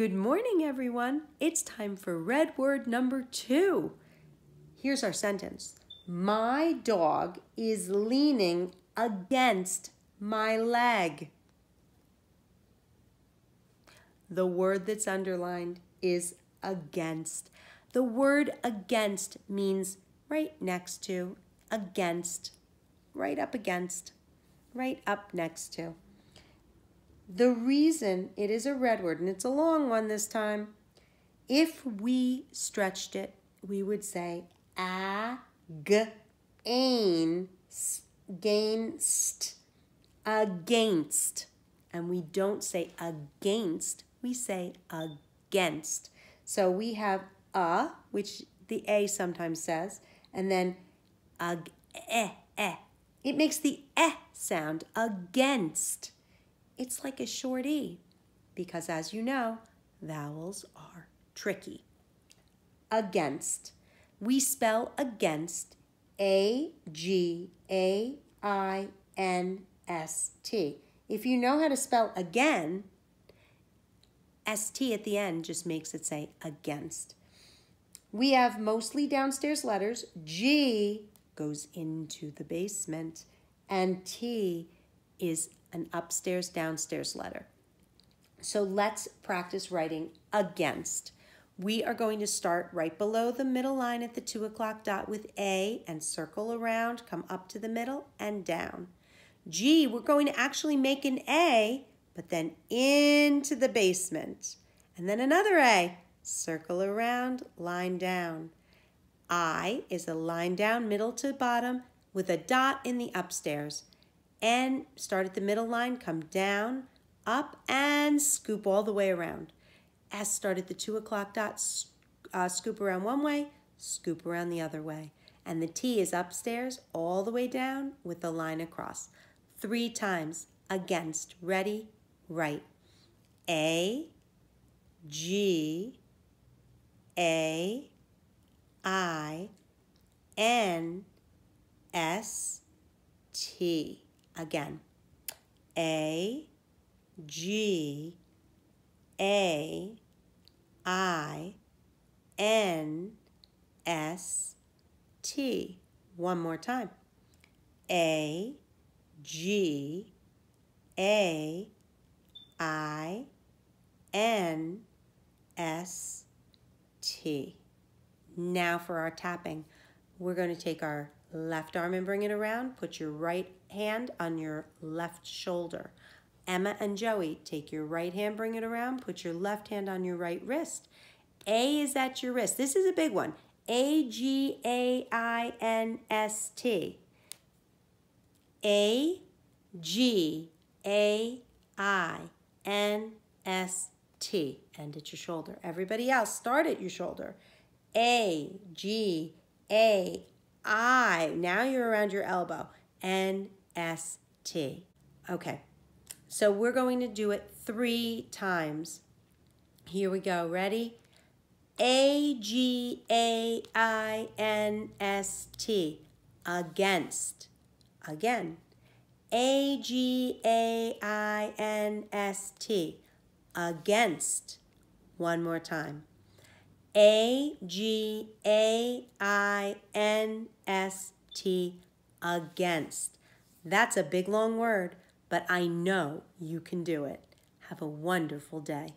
Good morning, everyone. It's time for red word number two. Here's our sentence My dog is leaning against my leg. The word that's underlined is against. The word against means right next to, against, right up against, right up next to. The reason it is a red word, and it's a long one this time, if we stretched it, we would say against, against. And we don't say against, we say against. So we have a, which the A sometimes says, and then ag, eh, eh. It makes the eh sound against. It's like a short E because, as you know, vowels are tricky. Against. We spell against A G A I N S T. If you know how to spell again, ST at the end just makes it say against. We have mostly downstairs letters. G goes into the basement, and T is an upstairs downstairs letter. So let's practice writing against. We are going to start right below the middle line at the two o'clock dot with A and circle around, come up to the middle and down. G, we're going to actually make an A, but then into the basement. And then another A, circle around, line down. I is a line down middle to bottom with a dot in the upstairs and start at the middle line, come down, up, and scoop all the way around. S start at the two o'clock dot, uh, scoop around one way, scoop around the other way. And the T is upstairs all the way down with the line across. Three times against. Ready? Right. A, G, A, I, N, S, T. Again, A, G, A, I, N, S, T. One more time. A, G, A, I, N, S, T. Now for our tapping. We're going to take our left arm and bring it around. Put your right hand on your left shoulder. Emma and Joey, take your right hand, bring it around. Put your left hand on your right wrist. A is at your wrist. This is a big one. A G A I N S T. A G A I N S T. End at your shoulder. Everybody else, start at your shoulder. A G A I. Now you're around your elbow. N S T. Okay, so we're going to do it three times. Here we go. Ready? A G A I N S T. Against. Again. A G A I N S T. Against. One more time. A G A I N S T. Against. That's a big long word, but I know you can do it. Have a wonderful day.